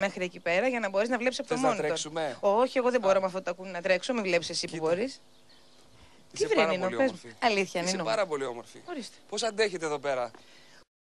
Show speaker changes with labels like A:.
A: μέχρι εκεί πέρα για να μπορείς να βλέπεις από το
B: μόνο. να τρέξουμε;
A: Όχι, εγώ δεν μπορώ με αυτό το τακούνι να τρέξω. Μην βλέπεις εσύ που μπορείς. Τι
B: Είσαι
A: βρει,
B: πάρα όμορφη.
A: Αλήθεια,
B: Είσαι πάρα πολύ όμορφη. Πώς αντέχετε εδώ πέρα;